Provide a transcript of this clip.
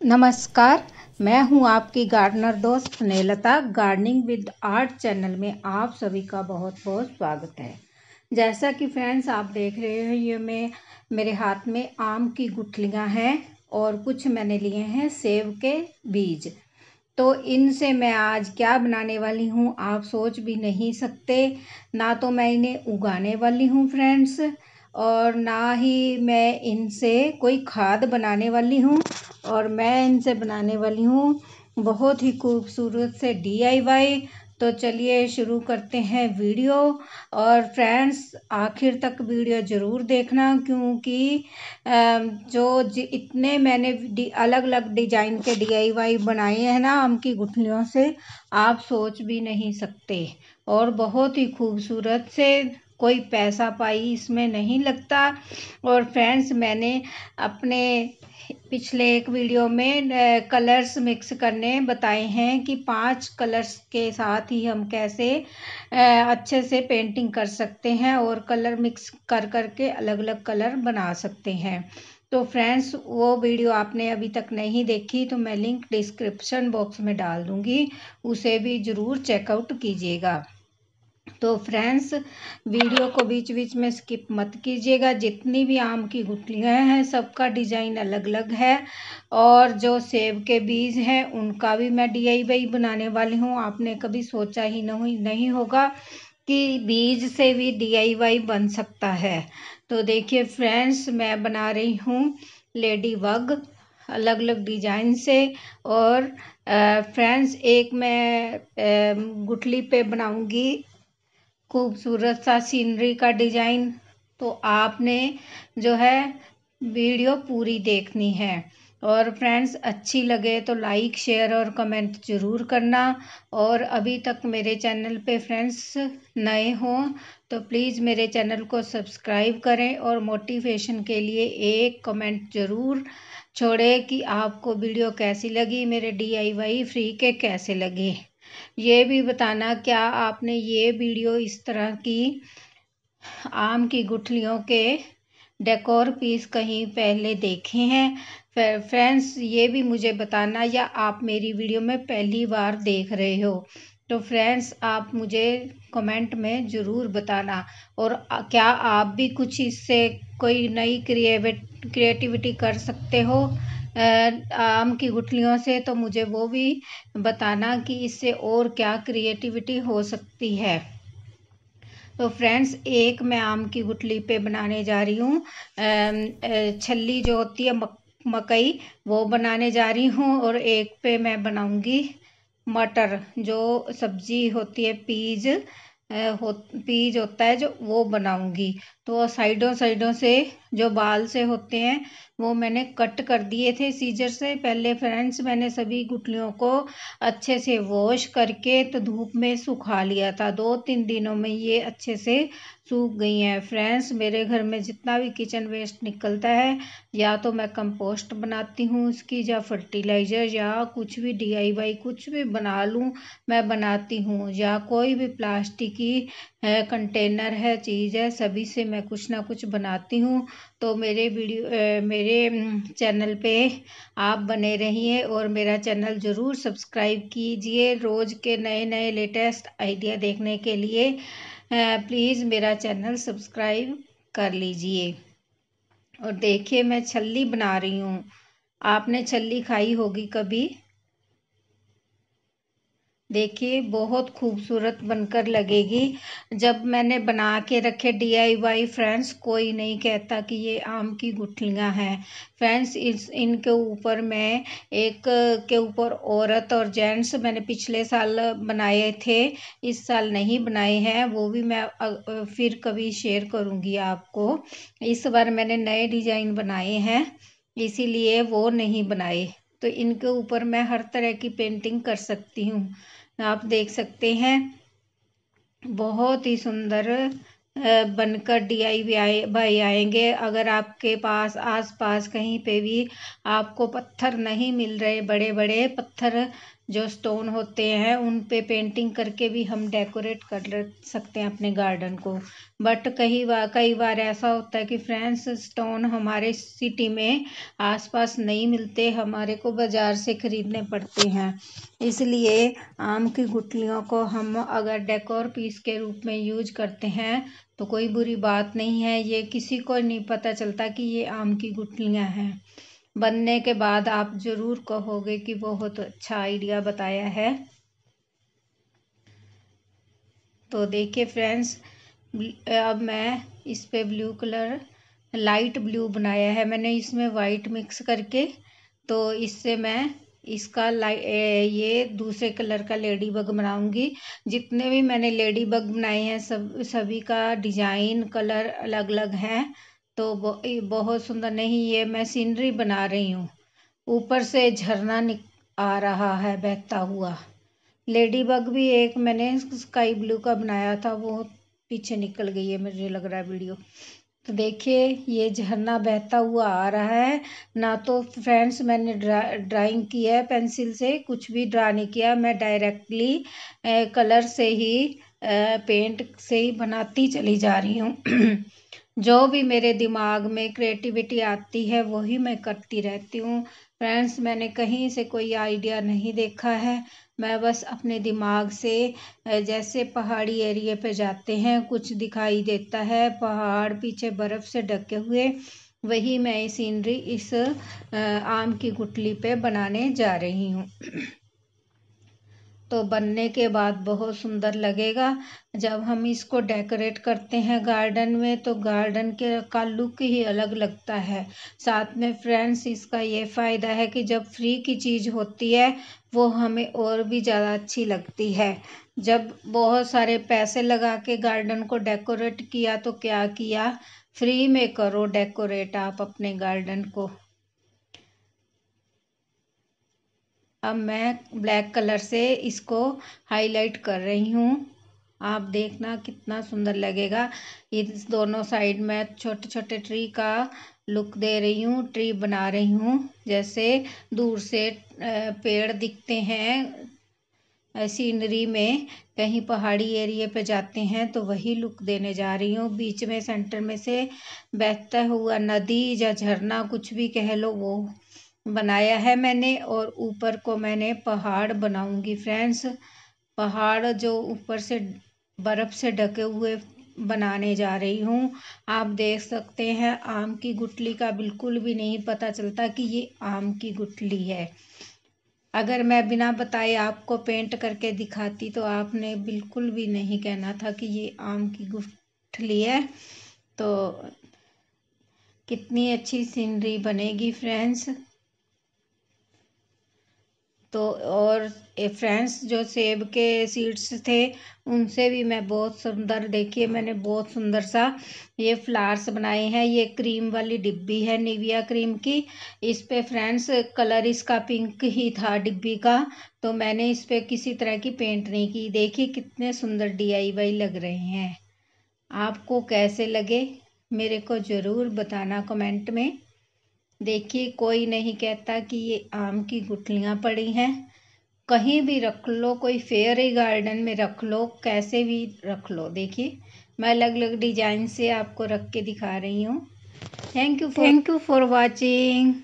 नमस्कार, मैं हूँ आपकी गार्डनर दोस्त Snehlata gardening with art channel में आप सभी का बहुत बहुत स्वागत है। जैसा कि फ्रेंड्स आप देख रहे हैं, ये मैं, मेरे हाथ में आम की गुठलियाँ हैं और कुछ मैंने लिए हैं सेब के बीज। तो इनसे मैं आज क्या बनाने वाली हूँ आप सोच भी नहीं सकते। ना तो मैं इन्हें उगाने वाली हूँ फ्रेंड्स और ना ही मैं इनसे कोई खाद बनाने वाली हूँ और मैं इनसे बनाने वाली हूँ। बहुत ही खूबसूरत से डीआईवाई तो चलिए शुरू करते हैं वीडियो। और फ्रेंड्स, आखिर तक वीडियो ज़रूर देखना क्योंकि जो इतने मैंने अलग अलग डिज़ाइन के डीआईवाई बनाए हैं ना आम की गुठलियों से, आप सोच भी नहीं सकते। और बहुत ही खूबसूरत से कोई पैसा पाई इसमें नहीं लगता। और फ्रेंड्स, मैंने अपने पिछले एक वीडियो में कलर्स मिक्स करने बताए हैं कि पाँच कलर्स के साथ ही हम कैसे अच्छे से पेंटिंग कर सकते हैं और कलर मिक्स कर करके अलग अलग कलर बना सकते हैं। तो फ्रेंड्स, वो वीडियो आपने अभी तक नहीं देखी तो मैं लिंक डिस्क्रिप्शन बॉक्स में डाल दूँगी, उसे भी ज़रूर चेकआउट कीजिएगा। तो फ्रेंड्स वीडियो को बीच बीच में स्किप मत कीजिएगा। जितनी भी आम की गुटलियाँ हैं, सबका डिज़ाइन अलग अलग है और जो सेब के बीज हैं, उनका भी मैं डी बनाने वाली हूँ। आपने कभी सोचा ही नहीं नहीं होगा कि बीज से भी डी बन सकता है। तो देखिए फ्रेंड्स मैं बना रही हूँ लेडी वग अलग अलग डिज़ाइन से और फ्रेंड्स एक मैं गुठली पे बनाऊँगी खूबसूरत सा सीनरी का डिज़ाइन तो आपने जो है वीडियो पूरी देखनी है। और फ्रेंड्स अच्छी लगे तो लाइक शेयर और कमेंट ज़रूर करना। और अभी तक मेरे चैनल पे फ्रेंड्स नए हों तो प्लीज़ मेरे चैनल को सब्सक्राइब करें और मोटिवेशन के लिए एक कमेंट ज़रूर छोड़े कि आपको वीडियो कैसी लगी, मेरे डीआईवाई फ्री के कैसे लगे। ये भी बताना, क्या आपने ये वीडियो इस तरह की आम की गुठलियों के डेकोर पीस कहीं पहले देखे हैं? फ्रेंड्स ये भी मुझे बताना, या आप मेरी वीडियो में पहली बार देख रहे हो? तो फ्रेंड्स आप मुझे कमेंट में ज़रूर बताना। और क्या आप भी कुछ इससे कोई नई क्रिएटिविटी कर सकते हो? आम की गुठलियों से तो मुझे वो भी बताना कि इससे और क्या क्रिएटिविटी हो सकती है। तो फ्रेंड्स एक मैं आम की गुठली पे बनाने जा रही हूँ। छली जो होती है मक, मकई वो बनाने जा रही हूँ और एक पे मैं बनाऊँगी मटर जो सब्ज़ी होती है पीज हो पीज होता है जो वो बनाऊँगी। तो साइडों साइडों से जो बाल से होते हैं, वो मैंने कट कर दिए थे सीजर से। पहले फ्रेंड्स मैंने सभी गुटलियों को अच्छे से वॉश करके तो धूप में सुखा लिया था। दो तीन दिनों में ये अच्छे से सूख गई हैं। फ्रेंड्स, मेरे घर में जितना भी किचन वेस्ट निकलता है, या तो मैं कंपोस्ट बनाती हूँ उसकी या फर्टिलाइज़र, या कुछ भी डीआईवाई कुछ भी बना लूँ, मैं बनाती हूँ। या कोई भी प्लास्टिक की है कंटेनर है, चीज़ है, सभी से मैं कुछ ना कुछ बनाती हूँ। तो मेरे वीडियो मेरे चैनल पे आप बने रहिए और मेरा चैनल ज़रूर सब्सक्राइब कीजिए रोज़ के नए नए लेटेस्ट आइडिया देखने के लिए। प्लीज़ मेरा चैनल सब्सक्राइब कर लीजिए। और देखिए मैं छल्ली बना रही हूँ। आपने छल्ली खाई होगी कभी? देखिए, बहुत खूबसूरत बनकर लगेगी। जब मैंने बना के रखे डी आई वाई फ्रेंड्स कोई नहीं कहता कि ये आम की गुठलियाँ हैं। फ्रेंड्स इस, इनके ऊपर मैं एक, के ऊपर औरत और जेंट्स मैंने पिछले साल बनाए थे, इस साल नहीं बनाए हैं, वो भी मैं फिर कभी शेयर करूँगी आपको। इस बार मैंने नए डिज़ाइन बनाए हैं, इसीलिए वो नहीं बनाए। तो इनके ऊपर मैं हर तरह की पेंटिंग कर सकती हूँ। आप देख सकते हैं। बहुत ही सुंदर बनकर डी आई भाई आएँगे। अगर आपके पास, आसपास कहीं पे भी आपको पत्थर नहीं मिल रहे बड़े बड़े पत्थर जो स्टोन होते हैं, उन पे पेंटिंग करके भी हम डेकोरेट कर सकते हैं अपने गार्डन को। बट कई बार कई बार ऐसा होता है कि फ्रेंड्स स्टोन हमारे सिटी में आसपास नहीं मिलते, हमारे को बाज़ार से ख़रीदने पड़ते हैं। इसलिए आम की गुठलियों को हम अगर डेकोर पीस के रूप में यूज़ करते हैं तो कोई बुरी बात नहीं है। ये किसी को नहीं पता चलता कि ये आम की गुठलियाँ हैं। बनने के बाद आप ज़रूर कहोगे कि बहुत अच्छा आइडिया बताया है। तो देखिए फ्रेंड्स, अब मैं इस पे ब्लू कलर, लाइट ब्लू बनाया है। मैंने इसमें वाइट मिक्स करके तो इससे मैं इसका ये दूसरे कलर का लेडी बग बनाऊँगी। जितने भी मैंने लेडी बग बनाए हैं, सब, सभी का डिज़ाइन कलर अलग अलग है। तो बहुत सुंदर, नहीं, ये मैं सीनरी बना रही हूँ। ऊपर से झरना आ रहा है, बहता हुआ। लेडी बग भी एक, मैंने स्काई ब्लू का बनाया था, वो पीछे निकल गई है, मुझे लग रहा है वीडियो। तो देखिए, ये झरना बहता हुआ आ रहा है। ना तो फ्रेंड्स मैंने ड्रा ड्राइंग की है पेंसिल से, कुछ भी ड्रा नहीं किया। मैं डायरेक्टली कलर से ही पेंट से ही बनाती चली जा रही हूँ। जो भी मेरे दिमाग में क्रिएटिविटी आती है, वही मैं करती रहती हूँ। फ्रेंड्स मैंने कहीं से कोई आइडिया नहीं देखा है। मैं बस अपने दिमाग से जैसे पहाड़ी एरिए पे जाते हैं, कुछ दिखाई देता है, पहाड़ पीछे बर्फ़ से ढके हुए। वही मैं सीनरी इस आम की गुटली पे बनाने जा रही हूँ। तो बनने के बाद बहुत सुंदर लगेगा। जब हम इसको डेकोरेट करते हैं गार्डन में तो गार्डन के का लुक ही अलग लगता है। साथ में फ्रेंड्स, इसका ये फ़ायदा है कि जब फ्री की चीज़ होती है, वो हमें और भी ज़्यादा अच्छी लगती है। जब बहुत सारे पैसे लगा के गार्डन को डेकोरेट किया तो क्या किया? फ्री में करो डेकोरेट आप अपने गार्डन को। अब मैं ब्लैक कलर से इसको हाईलाइट कर रही हूँ। आप देखना कितना सुंदर लगेगा। इस दोनों साइड में छोटे छोटे ट्री का लुक दे रही हूँ, ट्री बना रही हूँ। जैसे दूर से पेड़ दिखते हैं सीनरी में कहीं पहाड़ी एरिए पे जाते हैं तो वही लुक देने जा रही हूँ। बीच में, सेंटर में से बहता हुआ नदी या झरना कुछ भी कह लो, वो बनाया है मैंने और ऊपर को मैंने पहाड़ बनाऊँगी फ्रेंड्स। पहाड़ जो ऊपर से बर्फ़ से ढके हुए बनाने जा रही हूँ। आप देख सकते हैं, आम की गुठली का बिल्कुल भी नहीं पता चलता कि ये आम की गुठली है। अगर मैं बिना बताए आपको पेंट करके दिखाती तो आपने बिल्कुल भी नहीं कहना था कि ये आम की गुठली है। तो कितनी अच्छी सीनरी बनेगी फ्रेंड्स। तो और फ्रेंड्स जो सेब के सीड्स थे, उनसे भी मैं बहुत सुंदर, देखिए मैंने बहुत सुंदर सा ये फ्लावर्स बनाए हैं। ये क्रीम वाली डिब्बी है निविया क्रीम की। इस पे फ्रेंड्स कलर इसका पिंक ही था डिब्बी का। तो मैंने इस पे किसी तरह की पेंट नहीं की। देखिए कितने सुंदर डीआईवाई लग रहे हैं। आपको कैसे लगे, मेरे को ज़रूर बताना कमेंट में। देखिए, कोई नहीं कहता कि ये आम की गुटलियाँ पड़ी हैं। कहीं भी रख लो, कोई फेयर ही गार्डन में रख लो, कैसे भी रख लो। देखिए, मैं अलग अलग डिज़ाइन से आपको रख के दिखा रही हूँ। Thank you thank you for watching